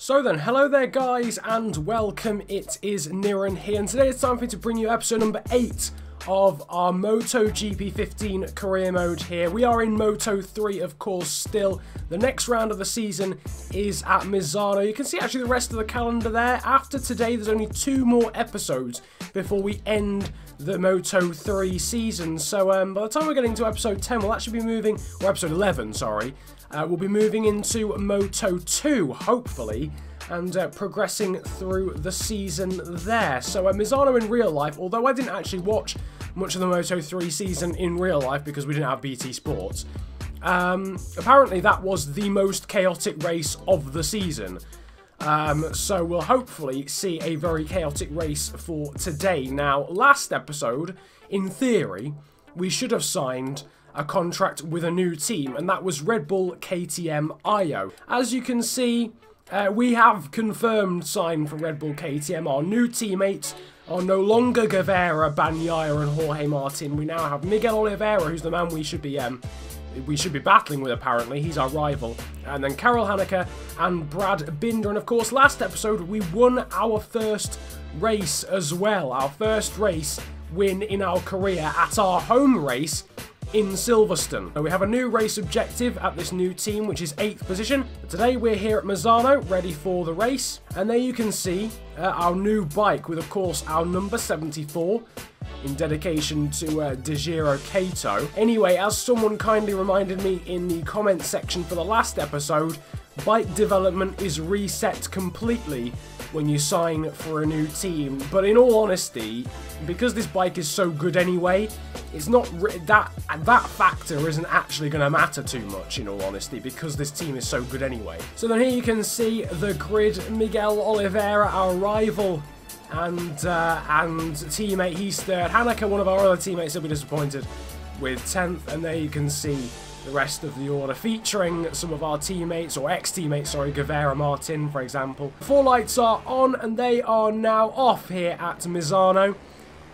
So then, hello there guys and welcome, it is Niran here and today it's time for me to bring you episode number 8 of our MotoGP 15 career mode here. We are in Moto 3 of course still. The next round of the season is at Misano. You can see actually the rest of the calendar there. After today there's only two more episodes before we end the Moto 3 season. So um, by the time we're getting to episode 10 we'll actually be moving, or episode 11 sorry, uh, we'll be moving into Moto 2, hopefully, and uh, progressing through the season there. So uh, Misano in real life, although I didn't actually watch much of the Moto 3 season in real life because we didn't have BT Sports, um, apparently that was the most chaotic race of the season. Um, so we'll hopefully see a very chaotic race for today. Now, last episode, in theory, we should have signed a contract with a new team, and that was Red Bull KTM Ajo. As you can see, uh, we have confirmed signed for Red Bull KTM. Our new teammates are no longer Guevara, Bagnaia, and Jorge Martin. We now have Miguel Oliveira, who's the man we should be um, we should be battling with apparently. He's our rival. And then Karel Hanika and Brad Binder. And of course, last episode we won our first race as well. Our first race win in our career at our home race in Silverstone. So we have a new race objective at this new team, which is 8th position. Today we're here at Misano, ready for the race. And there you can see uh, our new bike with, of course, our number 74 in dedication to uh, Daijiro Kato. Anyway, as someone kindly reminded me in the comment section for the last episode, bike development is reset completely when you sign for a new team. But in all honesty, because this bike is so good anyway, it's not that that factor isn't actually going to matter too much in all honesty because this team is so good anyway. So then here you can see the grid Miguel Oliveira, our rival and uh, and teammate he's third. Hanika, one of our other teammates, will be disappointed with 10th, and there you can see the rest of the order, featuring some of our teammates, or ex-teammates, sorry, Guevara Martin, for example. Four lights are on, and they are now off here at Misano.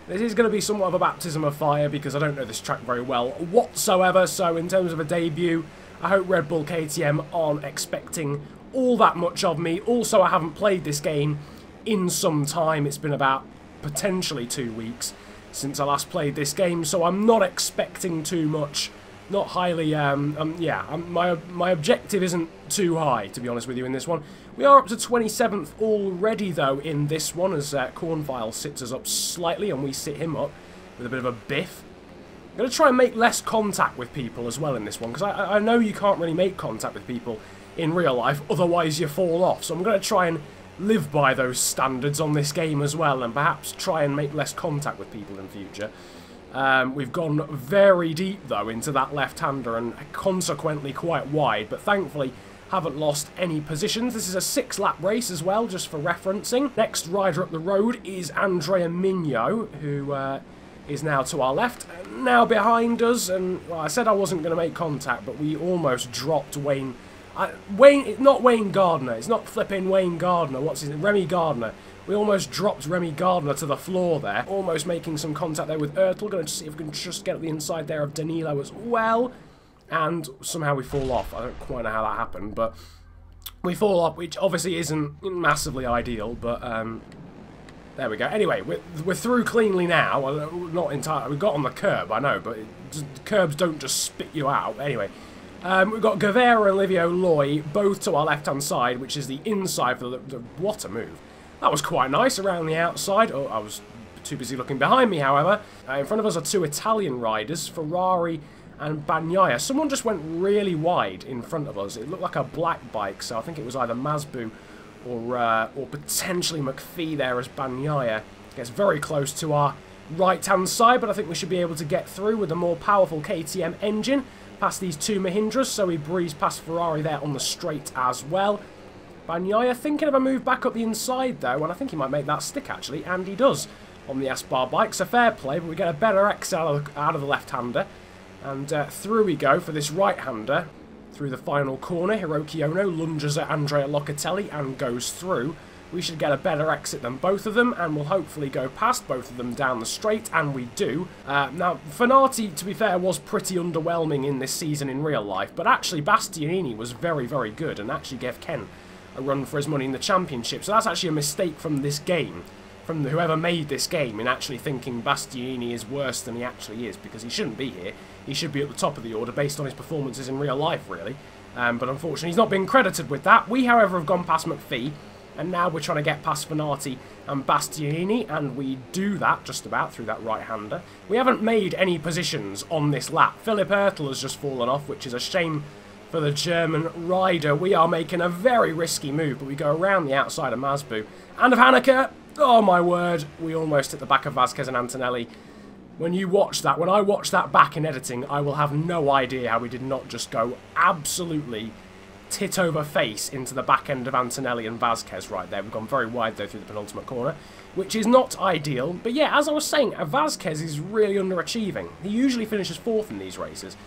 This is going to be somewhat of a baptism of fire, because I don't know this track very well whatsoever, so in terms of a debut, I hope Red Bull KTM aren't expecting all that much of me. Also, I haven't played this game in some time. It's been about potentially two weeks since I last played this game, so I'm not expecting too much not highly, um, um yeah, um, my, my objective isn't too high, to be honest with you, in this one. We are up to 27th already, though, in this one, as uh, Kornfeind sits us up slightly, and we sit him up with a bit of a biff. I'm going to try and make less contact with people as well in this one, because I, I know you can't really make contact with people in real life, otherwise you fall off. So I'm going to try and live by those standards on this game as well, and perhaps try and make less contact with people in future. Um, we've gone very deep, though, into that left-hander and consequently quite wide, but thankfully haven't lost any positions. This is a six-lap race as well, just for referencing. Next rider up the road is Andrea Migno, who uh, is now to our left. Now behind us, and well, I said I wasn't going to make contact, but we almost dropped Wayne... Uh, Wayne, not Wayne Gardner. It's not flipping Wayne Gardner. What's his name? Remy Gardner. We almost dropped Remy Gardner to the floor there. Almost making some contact there with Öttl. Going to see if we can just get the inside there of Danilo as well. And somehow we fall off. I don't quite know how that happened, but we fall off, which obviously isn't massively ideal, but um, there we go. Anyway, we're, we're through cleanly now. Not entirely. We got on the curb, I know, but just, curbs don't just spit you out. Anyway, um, we've got Guevara and Livio Loy both to our left-hand side, which is the inside for the, the... What a move. That was quite nice around the outside. Oh, I was too busy looking behind me, however. Uh, in front of us are two Italian riders, Ferrari and Bagnaia. Someone just went really wide in front of us. It looked like a black bike, so I think it was either Masbou or, uh, or potentially McPhee there as Bagnaia. Gets very close to our right-hand side, but I think we should be able to get through with a more powerful KTM engine past these two Mahindras, so we breeze past Ferrari there on the straight as well. Bagnaia thinking of a move back up the inside though, and I think he might make that stick actually, and he does on the S-Bar bike. So fair play, but we get a better X out of, the left-hander. And uh, through we go for this right-hander. Through the final corner, Hiroki Ono lunges at Andrea Locatelli and goes through. We should get a better exit than both of them, and we'll hopefully go past both of them down the straight, and we do. Uh, now, Fenati, to be fair, was pretty underwhelming in this season in real life, but actually Bastianini was very, very good, and actually gave Ken a run for his money in the championship. So that's actually a mistake from this game, from whoever made this game, in actually thinking Bastianini is worse than he actually is, because he shouldn't be here. He should be at the top of the order based on his performances in real life, really. Um, but unfortunately, he's not been credited with that. We, however, have gone past McPhee, and now we're trying to get past Fenati and Bastianini, and we do that just about through that right-hander. We haven't made any positions on this lap. Philip Öttl has just fallen off, which is a shame for the German rider. We are making a very risky move, but we go around the outside of Masbou. And of Hanika, oh my word, we almost hit the back of Vasquez and Antonelli. When you watch that, when I watch that back in editing, I will have no idea how we did not just go absolutely tit over face into the back end of Antonelli and Vasquez right there. We've gone very wide though through the penultimate corner, which is not ideal. But yeah, as I was saying, Vasquez is really underachieving. He usually finishes fourth in these races.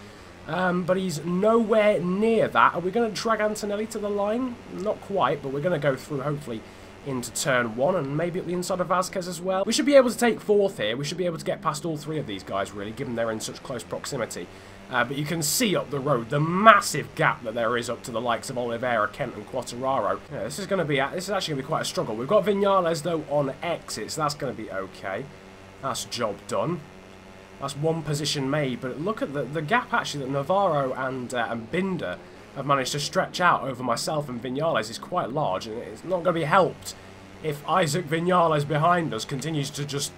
Um, but he's nowhere near that. Are we going to drag Antonelli to the line? Not quite, but we're going to go through, hopefully, into turn one and maybe at the inside of Vasquez as well. We should be able to take fourth here. We should be able to get past all three of these guys, really, given they're in such close proximity. Uh, but you can see up the road the massive gap that there is up to the likes of Oliveira, Kent and Quartararo. Yeah, this is going to be this is actually going to be quite a struggle. We've got Vinales though on exit, so that's going to be okay. That's job done. That's one position made, but look at the, the gap actually that Navarro and, uh, and Binder have managed to stretch out over myself and Vinales is quite large, and it's not going to be helped if Isaac Vinales behind us continues to just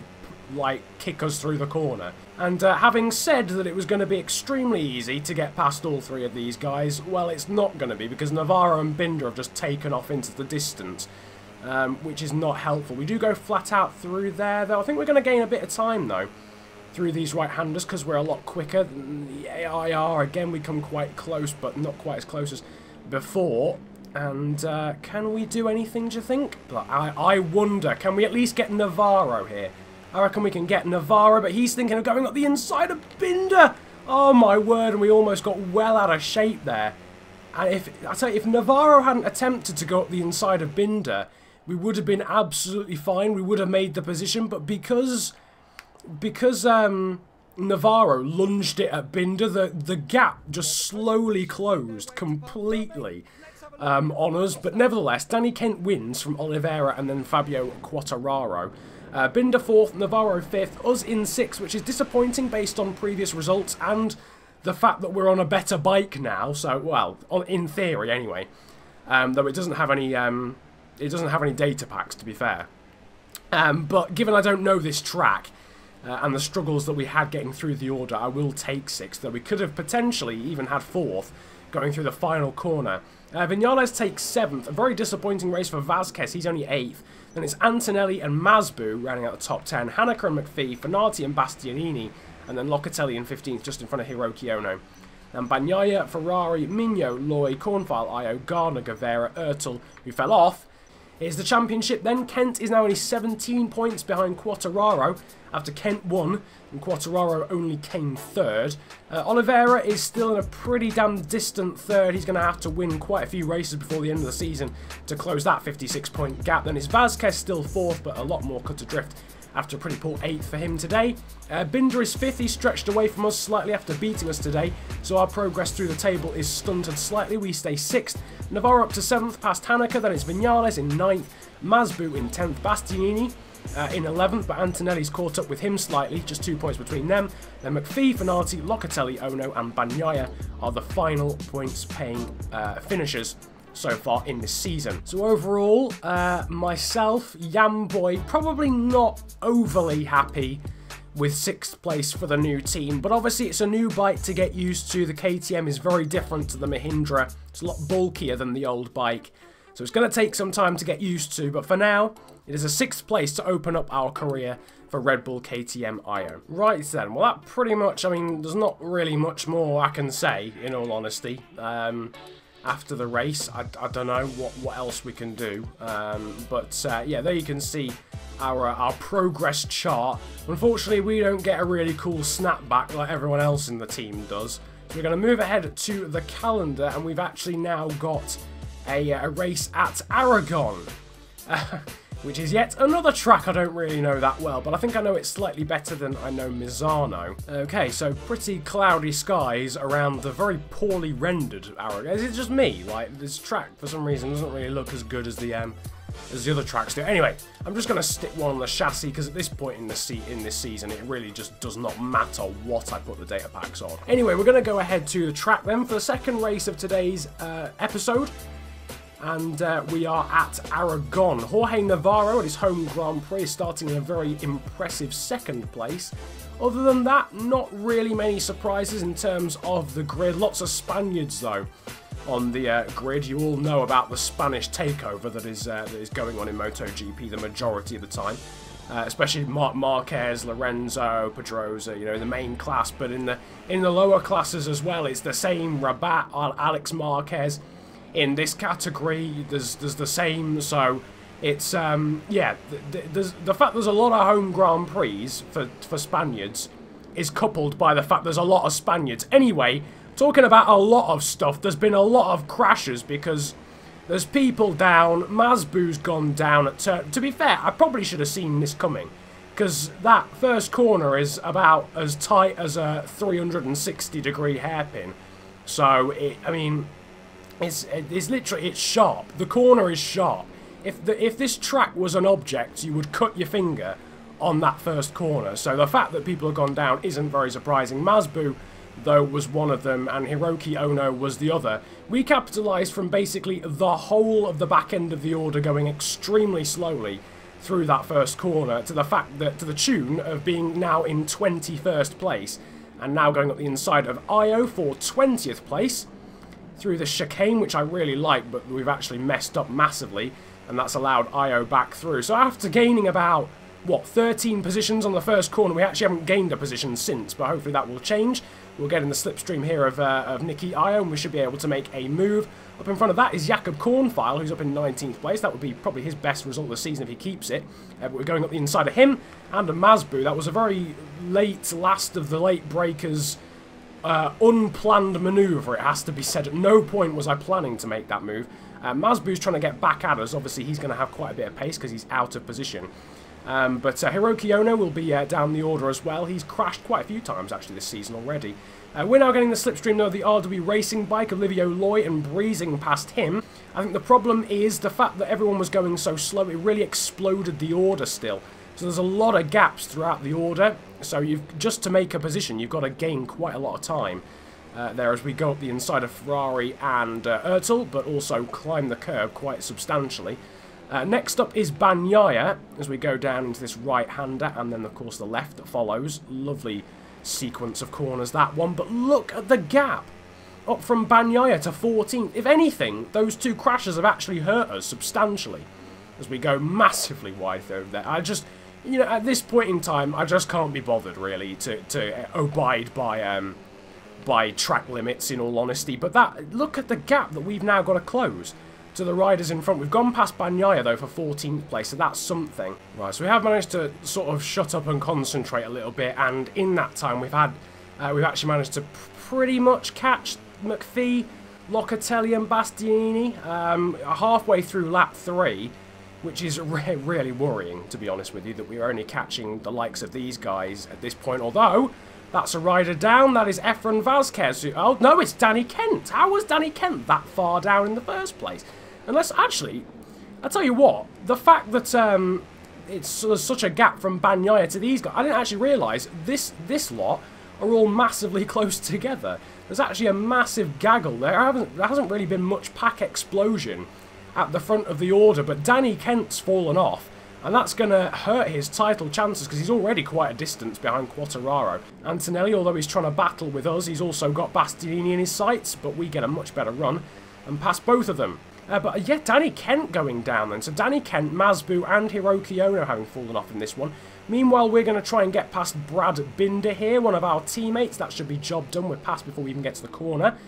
like kick us through the corner. And uh, having said that it was going to be extremely easy to get past all three of these guys, well, it's not going to be because Navarro and Binder have just taken off into the distance, um, which is not helpful. We do go flat out through there, though. I think we're going to gain a bit of time, though, through these right-handers because we're a lot quicker than the AIR. Again, we come quite close, but not quite as close as before. And uh, can we do anything, do you think? I, I wonder, can we at least get Navarro here? I reckon we can get Navarro, but he's thinking of going up the inside of Binder. Oh my word, and we almost got well out of shape there. And if I tell you, if Navarro hadn't attempted to go up the inside of Binder, we would have been absolutely fine. We would have made the position, but because because um, Navarro lunged it at Binder, the the gap just slowly closed completely um, on us. But nevertheless, Danny Kent wins from Oliveira and then Fabio Quartararo. Uh, Binder fourth, Navarro fifth, us in sixth, which is disappointing based on previous results and the fact that we're on a better bike now. So, well, in theory anyway. Um, though it doesn't have any, um, it doesn't have any data packs to be fair. Um, but given I don't know this track uh, and the struggles that we had getting through the order, I will take sixth. Though we could have potentially even had fourth going through the final corner. Uh, Vinales takes seventh. A very disappointing race for Vasquez. He's only eighth. Then it's Antonelli and Masbou rounding out the top 10. Hanika and McPhee, Fenati and Bastianini. And then Locatelli in 15th, just in front of Hiroki Ono. And Bagnaia, Ferrari, Migno, Loy, Kornfeind, Ajo, Gardner, Guevara, Öttl, who fell off, Here's the championship then. Kent is now only 17 points behind Quartararo after Kent won and Quartararo only came third. Uh, Oliveira is still in a pretty damn distant third. He's going to have to win quite a few races before the end of the season to close that 56 point gap. Then is Vasquez still fourth but a lot more cut adrift after a pretty poor 8th for him today. Uh, Binder is 5th, he stretched away from us slightly after beating us today, so our progress through the table is stunted slightly. We stay 6th, Navarro up to 7th, past Hanika, then it's Vinales in 9th, Masbou in 10th, Bastianini uh, in 11th, but Antonelli's caught up with him slightly, just two points between them. Then McPhee, Fenati, Locatelli, Ono and Bagnaia are the final points paying uh, finishers so far in this season. So overall, uh, myself, Yamboy, probably not overly happy with 6th place for the new team, but obviously it's a new bike to get used to. The KTM is very different to the Mahindra. It's a lot bulkier than the old bike, so it's going to take some time to get used to, but for now, it is a 6th place to open up our career for Red Bull KTM Ajo. Right then, well that pretty much, I mean, there's not really much more I can say, in all honesty. Um, after the race. I, I don't know what, what else we can do. Um, but uh, yeah, there you can see our, uh, our progress chart. Unfortunately, we don't get a really cool snapback like everyone else in the team does. So we're going to move ahead to the calendar, and we've actually now got a, uh, a race at Aragon. which is yet another track I don't really know that well, but I think I know it slightly better than I know Misano. Okay, so pretty cloudy skies around the very poorly rendered Arrow. Is it just me? Like, this track, for some reason, doesn't really look as good as the, um, as the other tracks do. Anyway, I'm just going to stick one on the chassis because at this point in the se in this season, it really just does not matter what I put the data packs on. Anyway, we're going to go ahead to the track then for the second race of today's uh, episode and uh, we are at Aragon. Jorge Navarro at his home Grand Prix starting in a very impressive second place. Other than that, not really many surprises in terms of the grid. Lots of Spaniards though on the uh, grid. You all know about the Spanish takeover that is uh, that is going on in MotoGP the majority of the time. Uh, especially Marquez, Lorenzo, Pedrosa, you know, the main class, but in the in the lower classes as well, it's the same Rabat, Alex Marquez, in this category. There's there's the same. So it's um yeah. There's the fact there's a lot of home Grand Prix for for Spaniards is coupled by the fact there's a lot of Spaniards. Anyway, talking about a lot of stuff. There's been a lot of crashes because. There's people down. Masbou's gone down at. To be fair, I probably should have seen this coming. Because that first corner is about as tight as a 360 degree hairpin. So, it, I mean, it's, literally, it's sharp. The corner is sharp. If, the, if this track was an object, you would cut your finger on that first corner. So the fact that people have gone down isn't very surprising. Masbou, though, was one of them, and Hiroki Ono was the other. We capitalised from basically the whole of the back end of the order going extremely slowly through that first corner to the fact that, to the tune of being now in 21st place, and now going up the inside of Ajo for 20th place through the chicane, which I really like, but we've actually messed up massively, and that's allowed Ajo back through. So after gaining about, what, 13 positions on the first corner, we actually haven't gained a position since, but hopefully that will change. We'll get in the slipstream here of, uh, of Nicky Ajo, and we should be able to make a move. Up in front of that is Jakob Kornfeind, who's up in 19th place. That would be probably his best result of the season if he keeps it. Uh, but we're going up the inside of him and a Masbou. That was a very late, last of the late breakers uh, unplanned manoeuvre, it has to be said. At no point was I planning to make that move. Uh, Masbou's trying to get back at us. Obviously, he's going to have quite a bit of pace because he's out of position. Um, but uh, Hiroki Ono will be uh, down the order as well. He's crashed quite a few times, actually, this season already. Uh, we're now getting the slipstream, though, the RW racing bike, Olivier Loy, and breezing past him. I think the problem is the fact that everyone was going so slow, it really exploded the order still. So there's a lot of gaps throughout the order. So you've just to make a position, you've got to gain quite a lot of time. Uh, there as we go up the inside of Ferrari and uh, Öttl, but also climb the curb quite substantially. Uh, next up is Bagnaia, as we go down into this right-hander, and then, of course, the left that follows. Lovely sequence of corners, that one. But look at the gap! Up from Bagnaia to 14th. If anything, those two crashes have actually hurt us substantially as we go massively wide through there. I just you know, at this point in time, I just can't be bothered really to to abide by um by track limits. In all honesty, but that look at the gap that we've now got to close to the riders in front. We've gone past Bagnaia though for 14th place, so that's something. Right, so we have managed to sort of shut up and concentrate a little bit, and in that time we've had uh, we've actually managed to pretty much catch McPhee, Locatelli, and Bastianini um, halfway through lap three which is re really worrying, to be honest with you, that we are only catching the likes of these guys at this point, although... That's a rider down. That is Efren Vasquez. Who, oh, no, it's Danny Kent. How was Danny Kent that far down in the first place? Unless, actually, i tell you what. The fact that um, it's there's such a gap from Bagnaia to these guys, I didn't actually realise this, this lot are all massively close together. There's actually a massive gaggle there. There hasn't really been much pack explosion at the front of the order, but Danny Kent's fallen off, and that's going to hurt his title chances because he's already quite a distance behind Quartararo. Antonelli, although he's trying to battle with us, he's also got Bastianini in his sights, but we get a much better run and pass both of them. Uh, but yeah, Danny Kent going down then. So Danny Kent, Masbou and Hiroki Ono having fallen off in this one. Meanwhile, we're going to try and get past Brad Binder here, one of our teammates. That should be job done. We're past before we even get to the corner.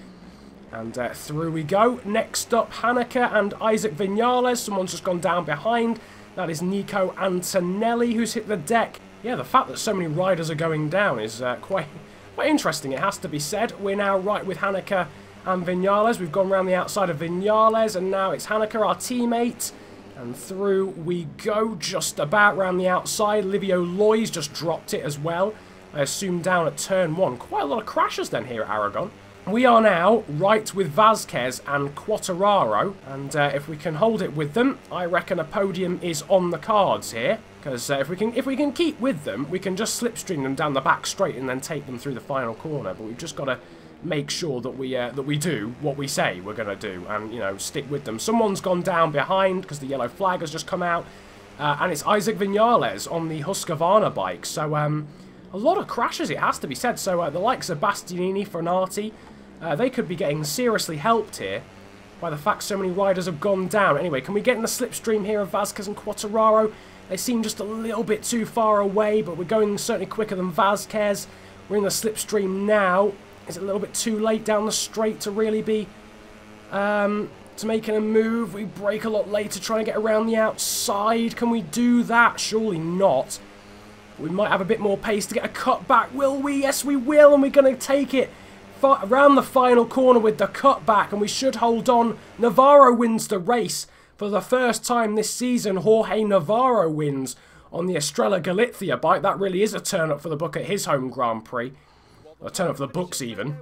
And uh, through we go. Next up, Hanika and Isaac Vinales. Someone's just gone down behind. That is Nico Antonelli who's hit the deck. Yeah, the fact that so many riders are going down is uh, quite, quite interesting, it has to be said. We're now right with Hanika and Vinales. We've gone around the outside of Vinales, and now it's Hanika, our teammate. And through we go just about round the outside. Livio Loy's just dropped it as well. I assume down at turn one. Quite a lot of crashes then here at Aragon. We are now right with Vasquez and Quartararo, and uh, if we can hold it with them, I reckon a podium is on the cards here. Because uh, if we can if we can keep with them, we can just slipstream them down the back straight and then take them through the final corner. But we've just got to make sure that we uh, that we do what we say we're going to do, and you know stick with them. Someone's gone down behind because the yellow flag has just come out, uh, and it's Isaac Vinales on the Husqvarna bike. So um, a lot of crashes, it has to be said. So uh, the likes of Bastianini, Fenati, uh, they could be getting seriously helped here by the fact so many riders have gone down. Anyway, can we get in the slipstream here of Vasquez and Quartararo? They seem just a little bit too far away, but we're going certainly quicker than Vasquez. We're in the slipstream now. Is it a little bit too late down the straight to really be um, to making a move? We break a lot later trying to get around the outside. Can we do that? Surely not. We might have a bit more pace to get a cut back. Will we? Yes, we will, and we're going to take it around the final corner with the cutback, and we should hold on. Navarro wins the race. For the first time this season, Jorge Navarro wins on the Estrella Galicia bike. That really is a turn up for the book at his home Grand Prix. A turn up for the books, even.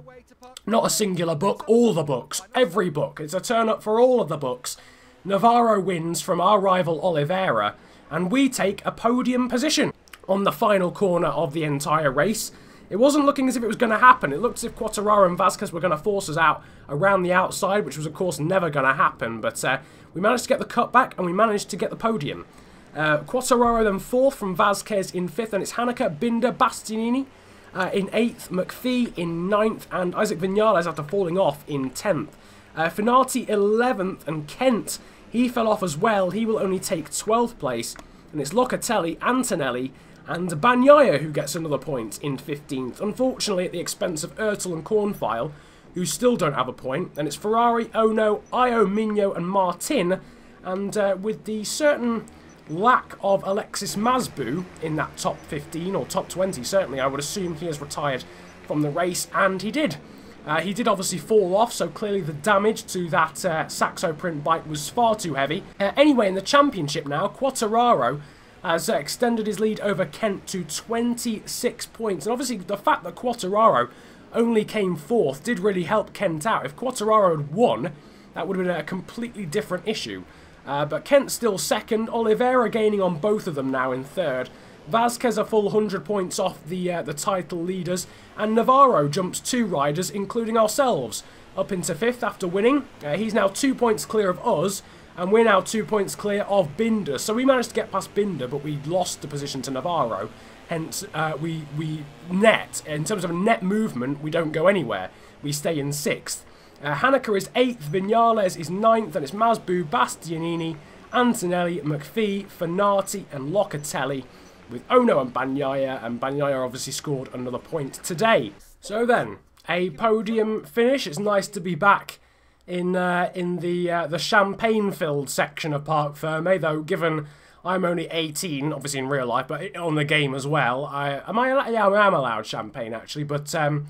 Not a singular book, all the books. Every book. It's a turn up for all of the books. Navarro wins from our rival Oliveira, and we take a podium position on the final corner of the entire race. It wasn't looking as if it was going to happen. It looked as if Quartararo and Vasquez were going to force us out around the outside, which was, of course, never going to happen. But uh, we managed to get the cut back and we managed to get the podium. Uh, Quartararo then fourth from Vasquez in fifth, and it's Hanika, Binder, Bastianini uh, in eighth, McPhee in ninth, and Isaac Vinales after falling off in tenth. Uh, Fenati 11th, and Kent, he fell off as well. He will only take 12th place, and it's Locatelli, Antonelli, and Bagnaia who gets another point in 15th. Unfortunately, at the expense of Öttl and Kornfeind, who still don't have a point. And it's Ferrari, Ono, Ajo, Migno, and Martin. And uh, with the certain lack of Alexis Masbou in that top 15, or top 20 certainly, I would assume he has retired from the race, and he did. Uh, he did obviously fall off, so clearly the damage to that uh, Saxoprint bike was far too heavy. Uh, anyway, in the championship now, Quartararo has uh, extended his lead over Kent to 26 points. And obviously the fact that Quartararo only came fourth did really help Kent out. If Quartararo had won, that would have been a completely different issue. Uh, but Kent still second, Oliveira gaining on both of them now in third. Vasquez a full 100 points off the uh, the title leaders, and Navarro jumps two riders, including ourselves, up into fifth after winning. Uh, he's now two points clear of us, and we're now two points clear of Binder. So we managed to get past Binder, but we lost the position to Navarro. Hence, uh, we, we net, in terms of net movement, we don't go anywhere. We stay in sixth. Uh, Hanika is eighth, Vinales is ninth, and it's Masbou, Bastianini, Antonelli, McPhee, Fenati, and Locatelli, with Ono and Bagnaia, and Bagnaia obviously scored another point today. So then, a podium finish. It's nice to be back in uh, in the uh, the champagne-filled section of Parc Ferme, though given I'm only 18, obviously in real life, but on the game as well, I am I yeah I am allowed champagne actually, but um,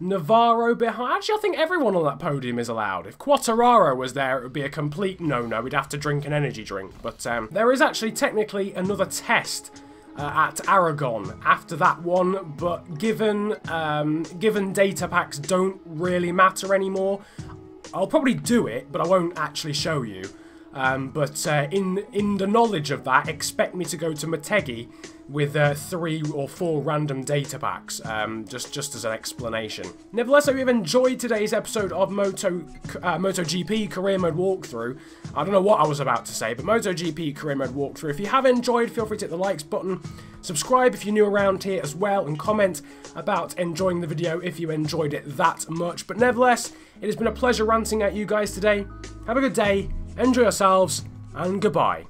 Navarro behind. Actually, I think everyone on that podium is allowed. If Quartararo was there, it would be a complete no-no. We'd have to drink an energy drink. But um, there is actually technically another test uh, at Aragon after that one, but given um, given data packs don't really matter anymore, I'll probably do it, but I won't actually show you. Um, but uh, in in the knowledge of that, expect me to go to Motegi with uh, three or four random data packs, um, just just as an explanation. Nevertheless, I hope you've enjoyed today's episode of Moto uh, MotoGP Career Mode Walkthrough. I don't know what I was about to say, but MotoGP Career Mode Walkthrough. If you have enjoyed, feel free to hit the likes button, subscribe if you're new around here as well, and comment about enjoying the video if you enjoyed it that much. But nevertheless, it has been a pleasure ranting at you guys today. Have a good day, enjoy yourselves, and goodbye.